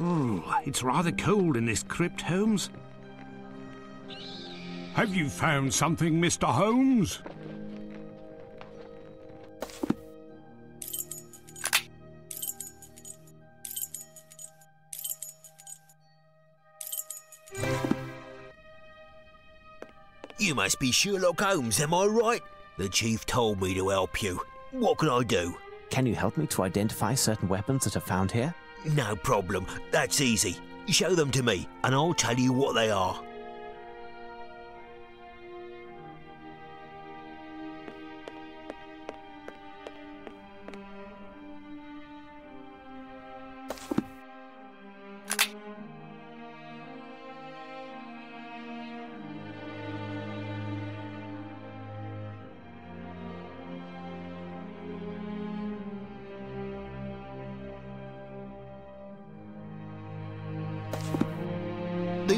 Ooh, it's rather cold in this crypt, Holmes. Have you found something, Mr. Holmes? You must be Sherlock Holmes, am I right? The chief told me to help you. What can I do? Can you help me to identify certain weapons that are found here? No problem. That's easy. Show them to me, and I'll tell you what they are.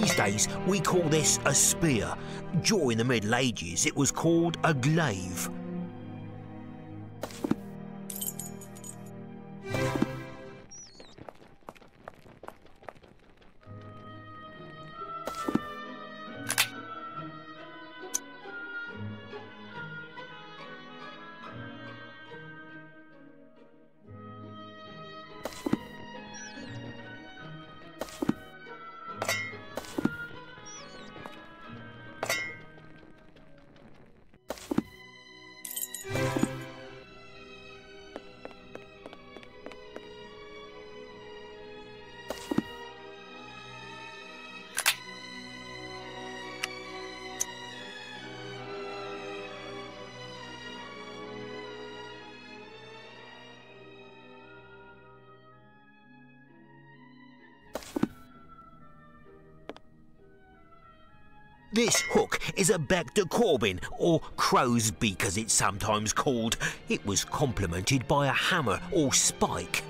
These days, we call this a spear. During the Middle Ages, it was called a glaive. This hook is a bec de Corbin, or crow's beak as it's sometimes called. It was complemented by a hammer or spike.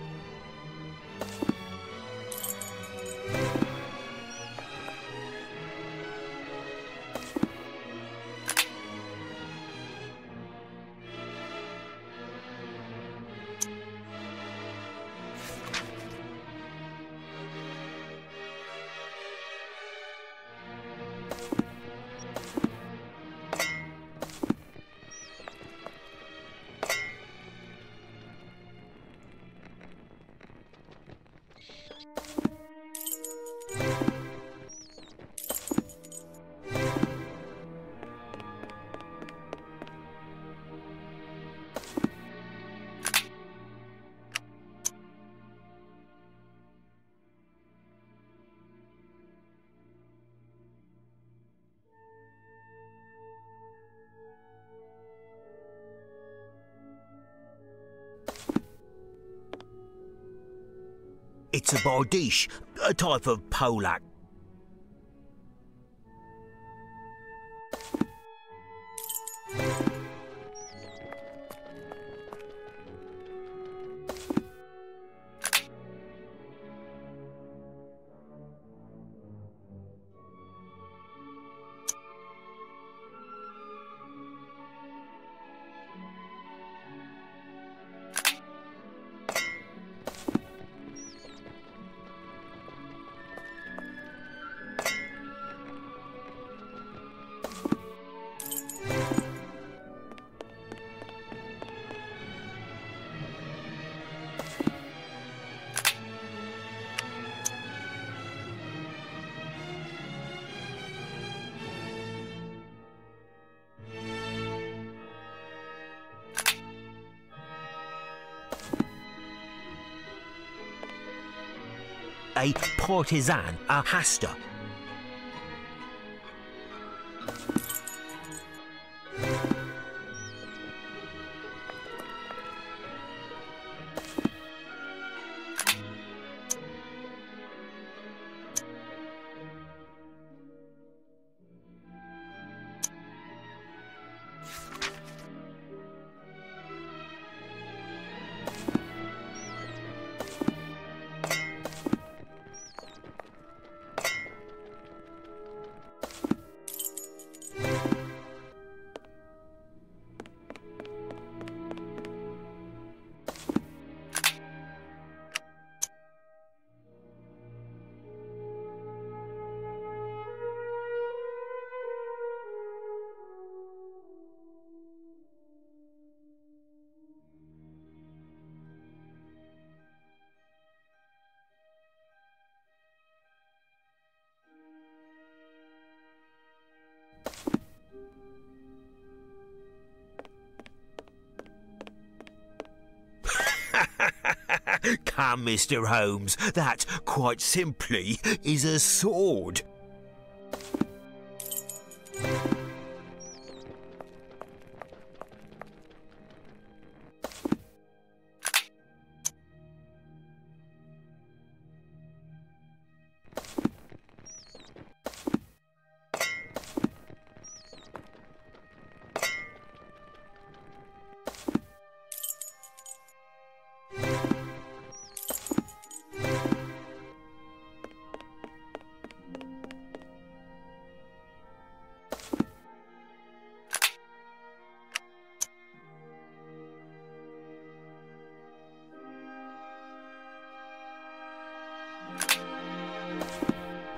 It's a bardiche, a type of poleaxe. A partisan, a hasta. Come, Mr. Holmes. That, quite simply, is a sword.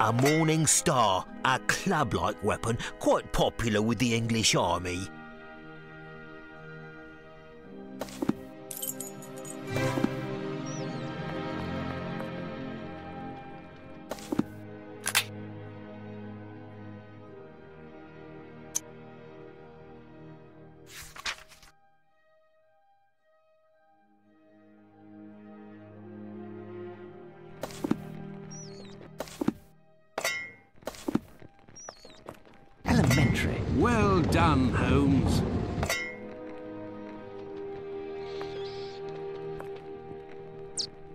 A Morning Star, a club-like weapon quite popular with the English Army. Well done, Holmes.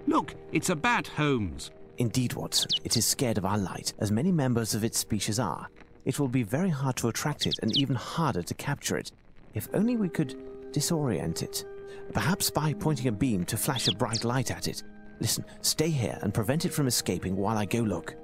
Look, it's a bat, Holmes. Indeed, Watson, it is scared of our light, as many members of its species are. It will be very hard to attract it and even harder to capture it. If only we could disorient it. Perhaps by pointing a beam to flash a bright light at it. Listen, stay here and prevent it from escaping while I go look.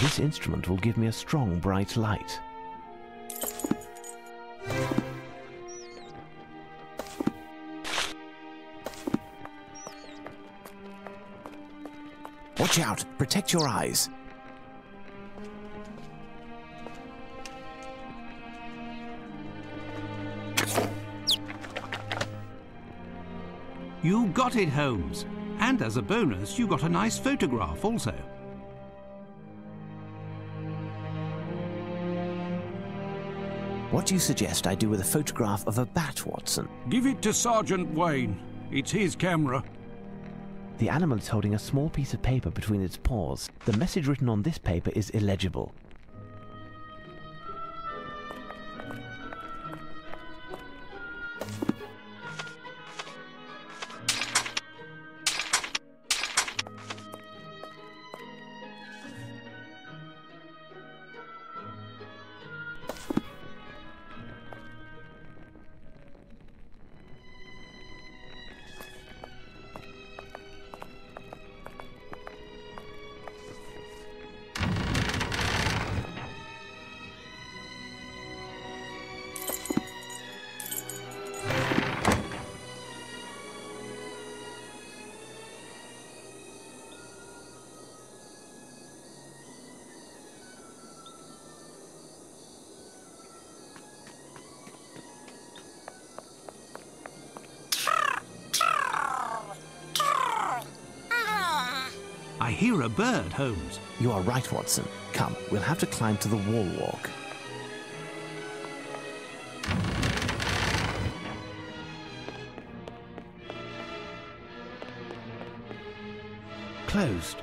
This instrument will give me a strong, bright light. Watch out! Protect your eyes! You got it, Holmes. And as a bonus, you got a nice photograph also. What do you suggest I do with a photograph of a bat, Watson? Give it to Sergeant Wayne. It's his camera. The animal is holding a small piece of paper between its paws. The message written on this paper is illegible. Hear a bird, Holmes. You are right, Watson. Come, we'll have to climb to the wall walk. Closed.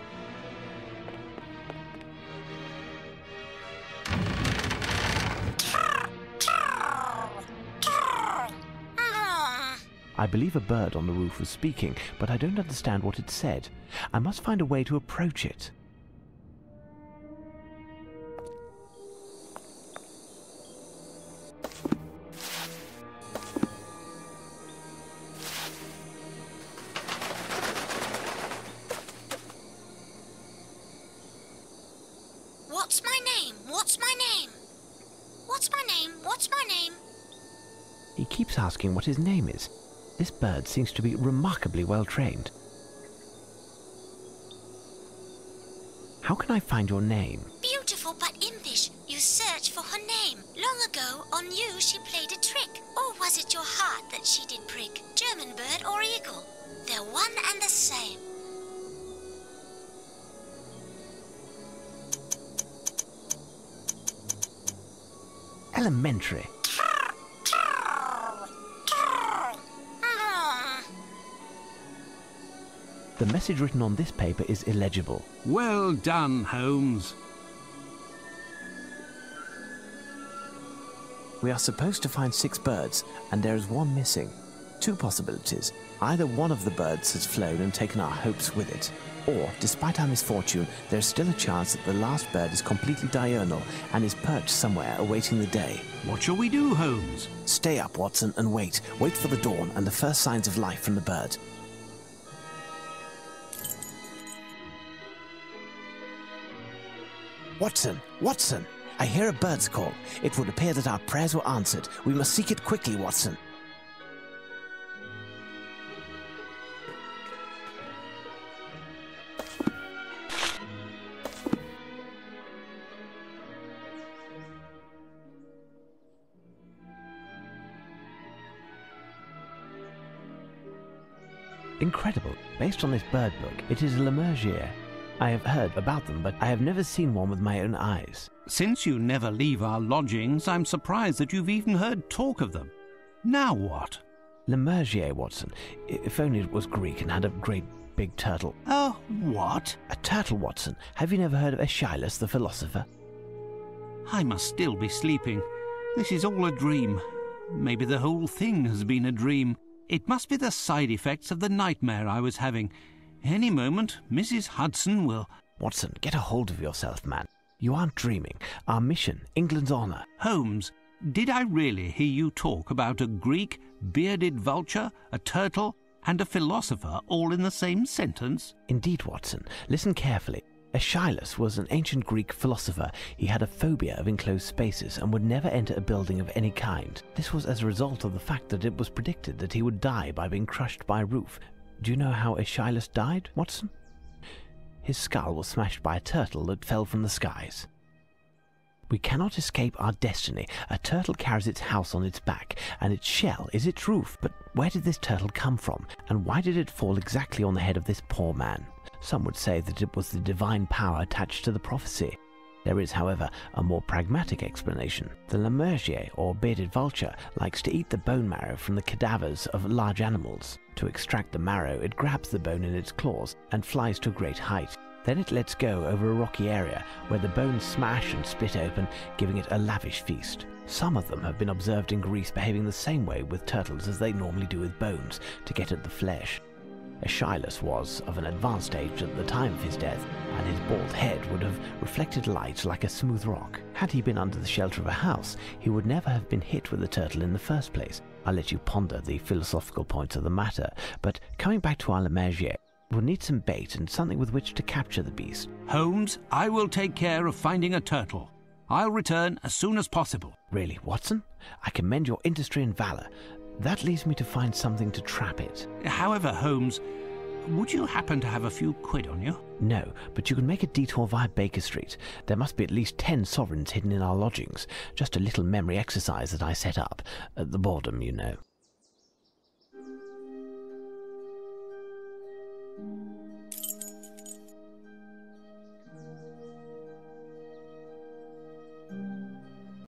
I believe a bird on the roof was speaking, but I don't understand what it said. I must find a way to approach it. What's my name? What's my name? What's my name? What's my name? He keeps asking what his name is. This bird seems to be remarkably well trained. How can I find your name? Beautiful but impish, you search for her name. Long ago, on you she played a trick. Or was it your heart that she did prick? German bird or eagle? They're one and the same. Elementary. The message written on this paper is illegible. Well done, Holmes. We are supposed to find six birds, and there is one missing. Two possibilities. Either one of the birds has flown and taken our hopes with it, or, despite our misfortune, there is still a chance that the last bird is completely diurnal and is perched somewhere awaiting the day. What shall we do, Holmes? Stay up, Watson, and wait. Wait for the dawn and the first signs of life from the bird. Watson! Watson! I hear a bird's call. It would appear that our prayers were answered. We must seek it quickly, Watson. Incredible. Based on this bird book, it is a Lammergeier. I have heard about them, but I have never seen one with my own eyes. Since you never leave our lodgings, I'm surprised that you've even heard talk of them. Now what? Lammergeier, Watson. If only it was Greek and had a great big turtle. Oh, what? A turtle, Watson. Have you never heard of Aeschylus the philosopher? I must still be sleeping. This is all a dream. Maybe the whole thing has been a dream. It must be the side effects of the nightmare I was having. Any moment, Mrs. Hudson will. Watson, get a hold of yourself, man. You aren't dreaming. Our mission, England's honour. Holmes, did I really hear you talk about a Greek, bearded vulture, a turtle, and a philosopher all in the same sentence? Indeed, Watson. Listen carefully. Aeschylus was an ancient Greek philosopher. He had a phobia of enclosed spaces and would never enter a building of any kind. This was as a result of the fact that it was predicted that he would die by being crushed by a roof. Do you know how Aeschylus died, Watson? His skull was smashed by a turtle that fell from the skies. We cannot escape our destiny. A turtle carries its house on its back, and its shell is its roof. But where did this turtle come from, and why did it fall exactly on the head of this poor man? Some would say that it was the divine power attached to the prophecy. There is, however, a more pragmatic explanation. The Lammergeier, or bearded vulture, likes to eat the bone marrow from the cadavers of large animals. To extract the marrow, it grabs the bone in its claws and flies to a great height. Then it lets go over a rocky area where the bones smash and split open, giving it a lavish feast. Some of them have been observed in Greece behaving the same way with turtles as they normally do with bones, to get at the flesh. Aeschylus was of an advanced age at the time of his death, and his bald head would have reflected light like a smooth rock. Had he been under the shelter of a house, he would never have been hit with the turtle in the first place. I'll let you ponder the philosophical points of the matter, but coming back to our Lammergeier, we'll need some bait and something with which to capture the beast. Holmes, I will take care of finding a turtle. I'll return as soon as possible. Really, Watson? I commend your industry and valor. That leaves me to find something to trap it. However, Holmes, would you happen to have a few quid on you? No, but you can make a detour via Baker Street. There must be at least ten sovereigns hidden in our lodgings. Just a little memory exercise that I set up. At the boredom, you know.